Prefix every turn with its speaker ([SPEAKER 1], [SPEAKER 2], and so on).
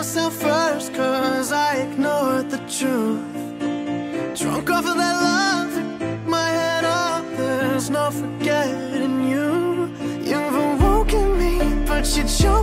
[SPEAKER 1] myself first Cause I ignored the truth. Drunk off of that love My head up There's no forgetting you. You've awoken me But you chose